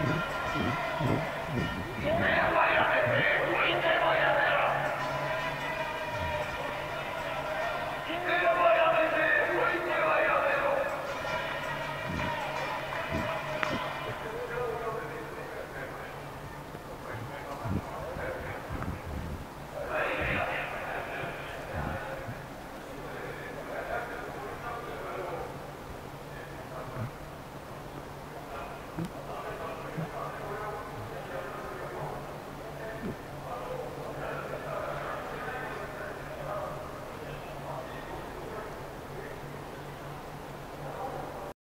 Mm-hmm. mm-hmm. mm-hmm. 俺は。